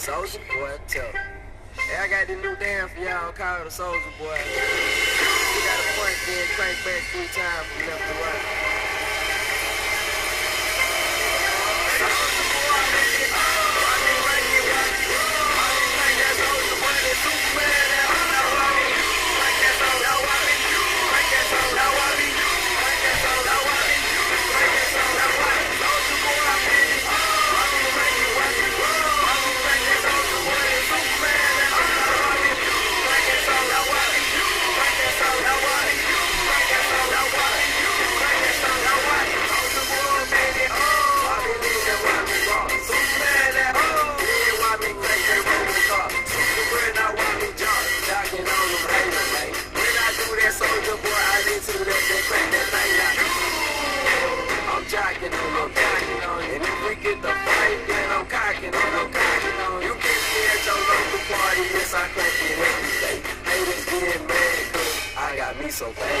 Soulja Boy Tell. Hey, I got the new dance for y'all called the Soulja Boy. You got a point, there, crank back three times from left to right. so bad.